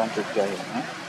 levanto hacia él, ¿no?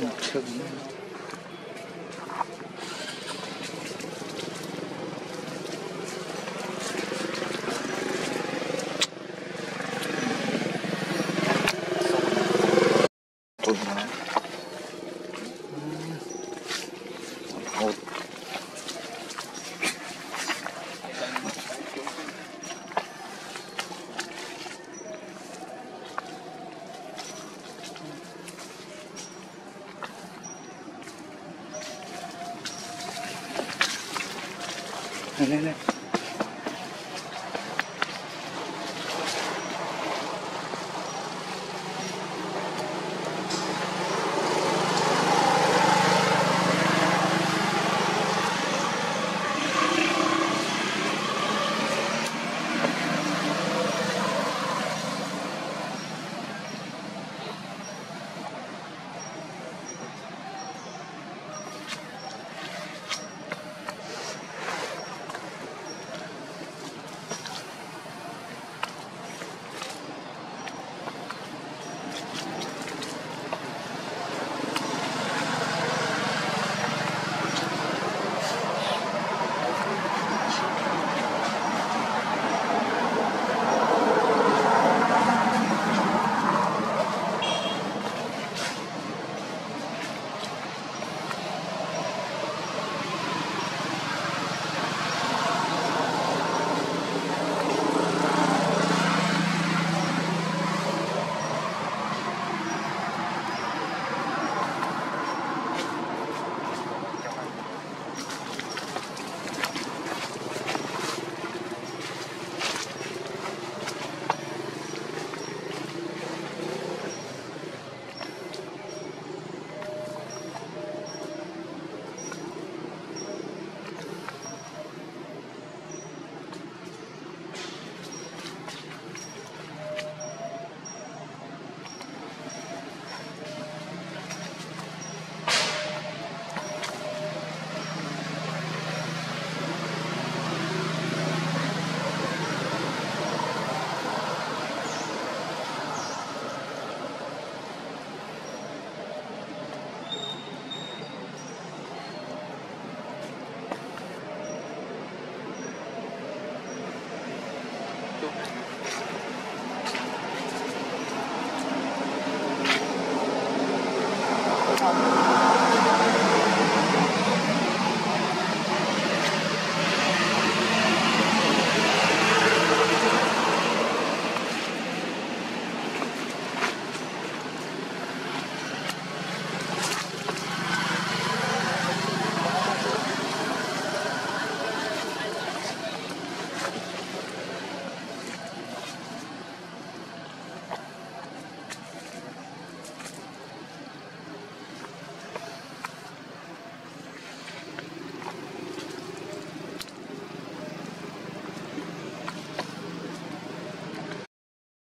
Sừng 好。来来来。